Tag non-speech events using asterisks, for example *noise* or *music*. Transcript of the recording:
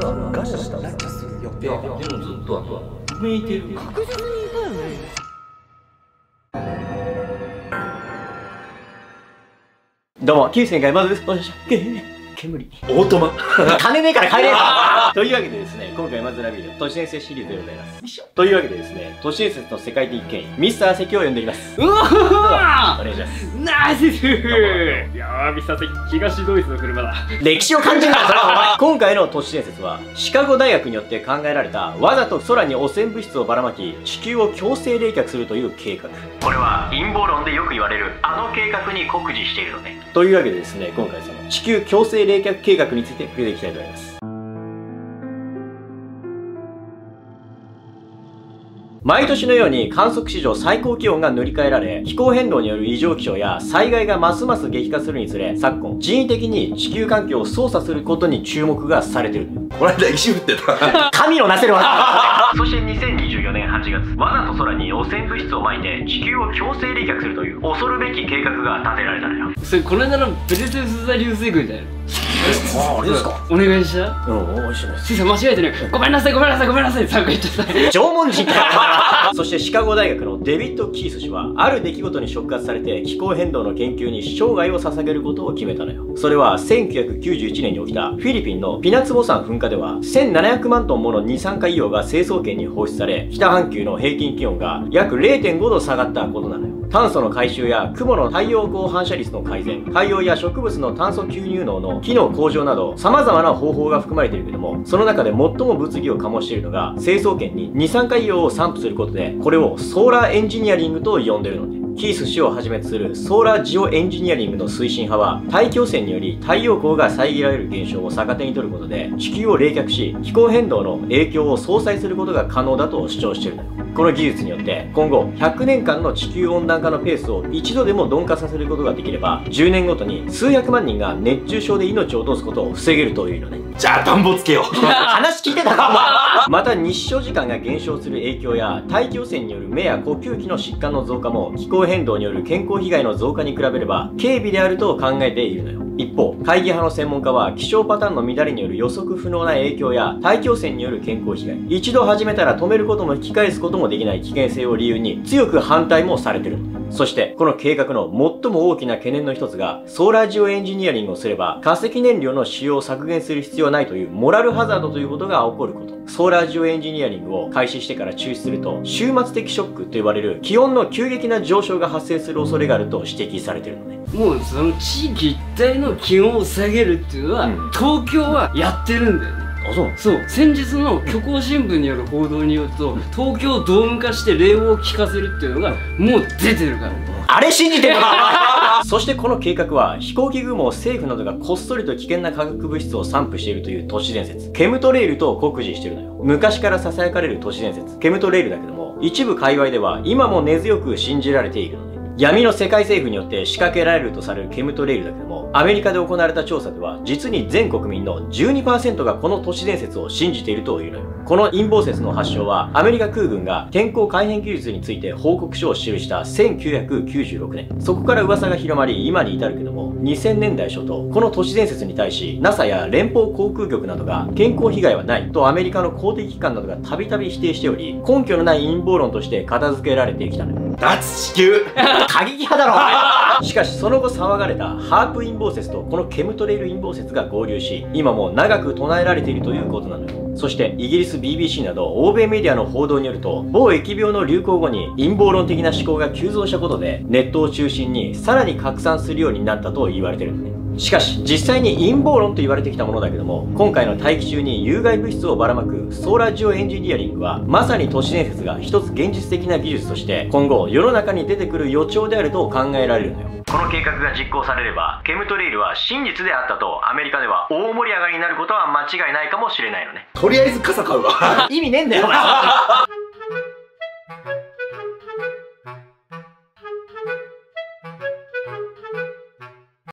れは餓死した落下する予定いやでもずっとあとは向いてる確実にいたよねどうも、9千回まずです。おしゃけ煙。オートマ金ねえから帰れよというわけでですね、今回まずラビーの都市伝説シリーズでございます。というわけでですね、都市伝説の世界的権威、ミスター関を呼んでおります。うわお願いします。ナイス。いやーミスター関東ドイツの車だ。歴史を感じるなそれは。お *laughs* 前今回の都市伝説はシカゴ大学によって考えられたわざと空に汚染物質をばらまき地球を強制冷却するという計画。これは陰謀論でよく言われるあの計画に酷似しているのね。というわけでですね今回その地球強制冷却計画について触れていきたいと思います毎年のように観測史上最高気温が塗り替えられ、気候変動による異常気象や災害がますます激化するにつれ、昨今、人為的に地球環境を操作することに注目がされている。この間石降ってた神のなせる技 *laughs* そして2024年8月、わざと空に汚染物質を撒いて地球を強制冷却するという恐るべき計画が立てられたのよ。それこの間のベテセウス座流星群じゃないのあ、あれですかお願いしたうん、美味しいです。先生間違えてねごめんなさいごめんなさいごめんなさい3回言っちゃった縄文人か *laughs* そしてシカゴ大学のデビッド・キース氏はある出来事に触発されて気候変動の研究に生涯を捧げることを決めたのよ。それは1991年に起きたフィリピンのピナツボ山噴火では1700万トンもの二酸化硫黄が成層圏に放出され北半球の平均気温が約0.5度下がったことなのよ。炭素の回収や雲の太陽光反射率の改善海洋や植物の炭素吸入能の機能向上など様々な方法が含まれているけどもその中で最も物議を醸しているのが成層圏に二酸化硫黄を散布することでこれをソーラーエンジニアリングと呼んでいるのねキース氏をはじめとするソーラージオエンジニアリングの推進派は大気汚染により太陽光が遮られる現象を逆手に取ることで地球を冷却し気候変動の影響を相殺することが可能だと主張しているこの技術によって今後100年間の地球温暖化のペースを一度でも鈍化させることができれば10年ごとに数百万人が熱中症で命を落とすことを防げるというのね。じゃあ暖房つけよう。話聞いてた？か *laughs* また日照時間が減少する影響や大気汚染による目や呼吸器の疾患の増加も気候変動による健康被害の増加に比べれば軽微であると考えているのよ。一方会議派の専門家は気象パターンの乱れによる予測不能な影響や大気汚染による健康被害。一度始めたら止めることも引き返すこともできない危険性を理由に強く反対もされてる。のそして、この計画の最も大きな懸念の一つが、ソーラージオエンジニアリングをすれば、化石燃料の使用を削減する必要はないというモラルハザードということが起こること。ソーラージオエンジニアリングを開始してから中止すると、終末的ショックと呼ばれる気温の急激な上昇が発生する恐れがあると指摘されているのね。もうその地域一帯の気温を下げるっていうのは、うん東京はやってるんだよねあ、そうそう。先日の虚構新聞による報道によると東京をドーム化して冷房を効かせるっていうのがもう出てるから。あれ？信じてる？*laughs* そしてこの計画は飛行機雲を政府などがこっそりと危険な化学物質を散布しているという都市伝説。ケムトレイルと酷似しているのよ。昔から囁かれる都市伝説。ケムトレイルだけども一部界隈では今も根強く信じられているのね闇の世界政府によって仕掛けられるとされるケムトレイルだけどもアメリカで行われた調査では実に全国民の12%がこの都市伝説を信じているというのよ。この陰謀説の発祥はアメリカ空軍が天候改変技術について報告書を記した1996年。そこから噂が広まり今に至るけども2000年代初頭この都市伝説に対し NASA や連邦航空局などが健康被害はないとアメリカの公的機関などがたびたび否定しており根拠のない陰謀論として片付けられてきたのよ。脱地球。*laughs* 過激派だろ。しかしその後騒がれたハープ陰謀説とこのケムトレイル陰謀説が合流し今も長く唱えられているということなのよ。そしてイギリス BBC など欧米メディアの報道によると某疫病の流行後に陰謀論的な思考が急増したことでネットを中心にさらに拡散するようになったと言われてるのねしかし実際に陰謀論と言われてきたものだけども今回の大気中に有害物質をばらまくソーラージオエンジニアリングはまさに都市伝説が一つ現実的な技術として今後世の中に出てくる予兆であると考えられるのよ。この計画が実行されればケムトレイルは真実であったとアメリカでは大盛り上がりになることは間違いないかもしれないのね。とりあえず傘買うわ。*laughs* 意味ねえんだよお前